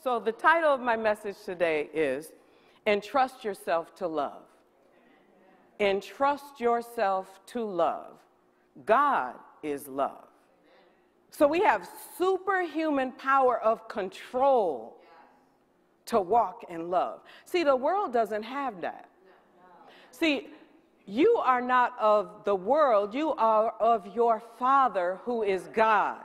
So, the title of my message today is Entrust Yourself to Love. Entrust yourself to love. God is love. So, we have superhuman power of control to walk in love. See, the world doesn't have that. See, you are not of the world, you are of your Father who is God.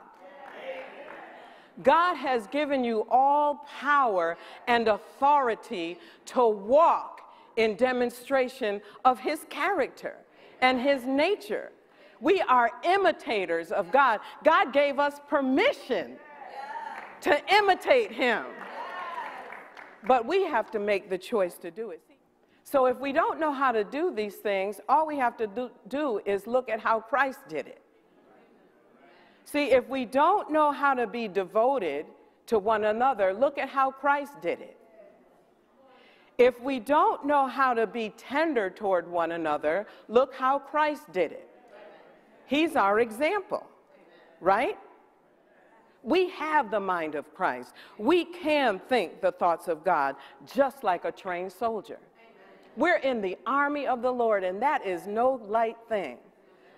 God has given you all power and authority to walk in demonstration of his character and his nature. We are imitators of God. God gave us permission to imitate him. But we have to make the choice to do it. So if we don't know how to do these things, all we have to do, do is look at how Christ did it. See, if we don't know how to be devoted to one another, look at how Christ did it. If we don't know how to be tender toward one another, look how Christ did it. He's our example, right? We have the mind of Christ. We can think the thoughts of God just like a trained soldier. We're in the army of the Lord, and that is no light thing.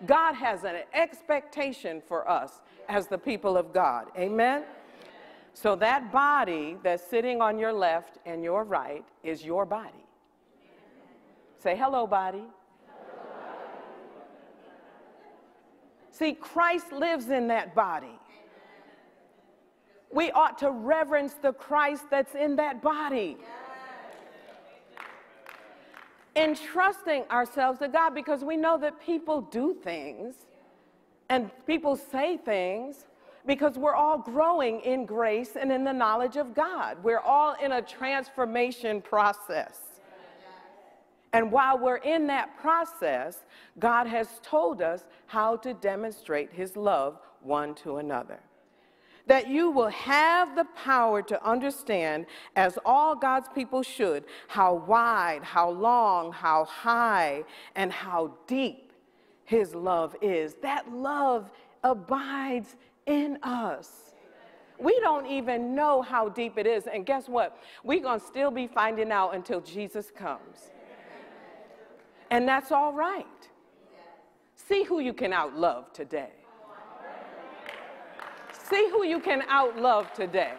God has an expectation for us as the people of God. Amen? So that body that's sitting on your left and your right is your body. Say, hello, body. See, Christ lives in that body. We ought to reverence the Christ that's in that body entrusting ourselves to God because we know that people do things and people say things because we're all growing in grace and in the knowledge of God. We're all in a transformation process. And while we're in that process, God has told us how to demonstrate his love one to another that you will have the power to understand, as all God's people should, how wide, how long, how high, and how deep His love is. That love abides in us. We don't even know how deep it is. And guess what? We're going to still be finding out until Jesus comes. And that's all right. See who you can outlove today. See who you can outlove today.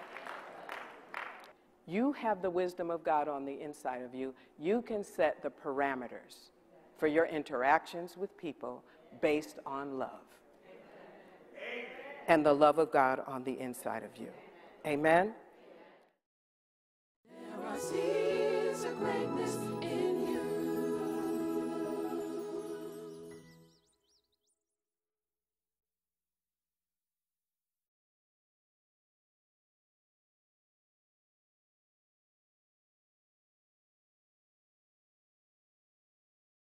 You have the wisdom of God on the inside of you. You can set the parameters for your interactions with people based on love. And the love of God on the inside of you. Amen.